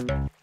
you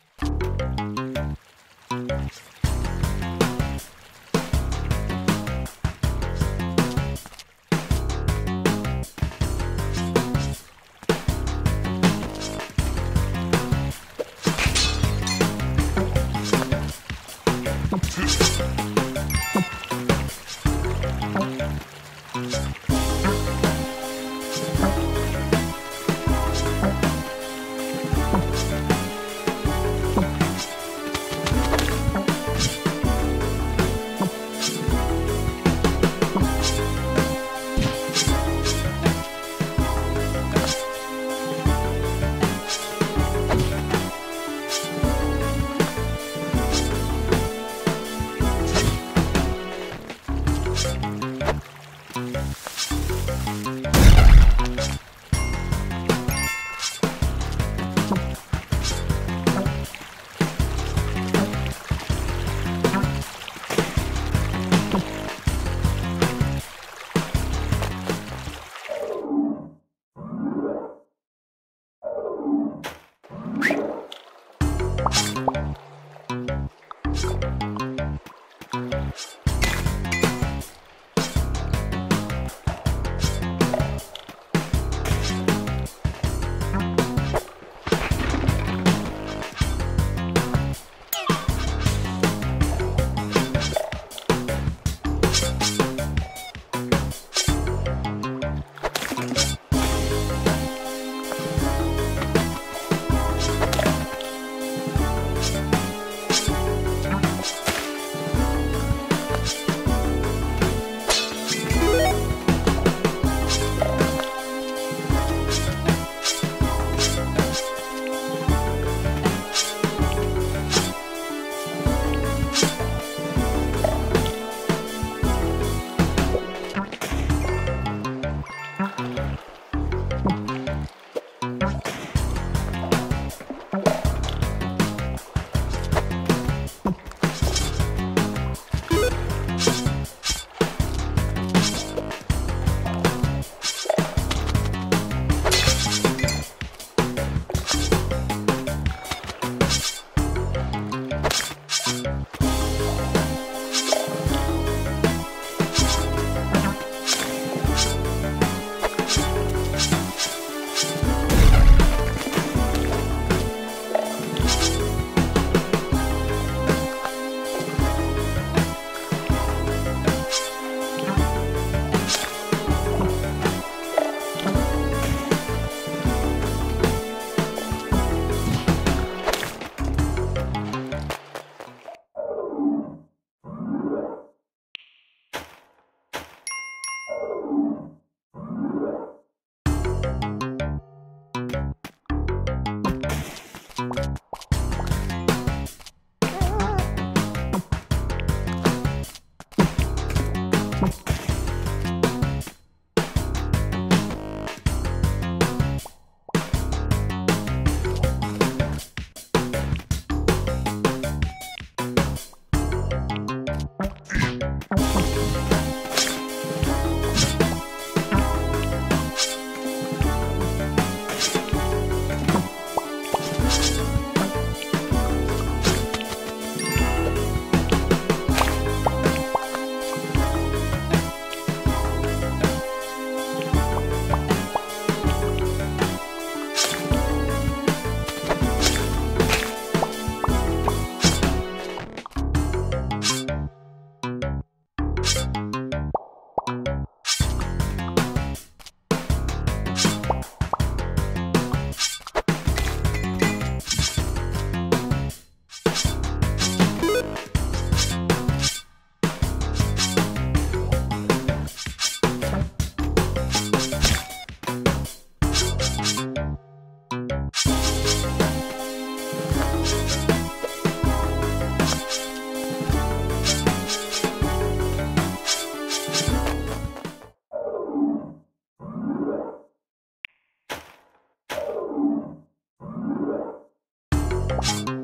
Thank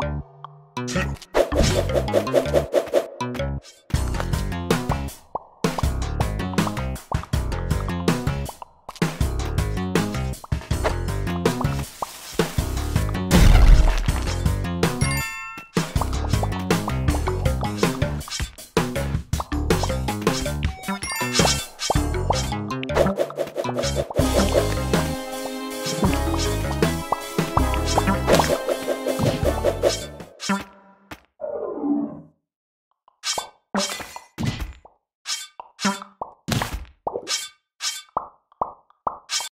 you.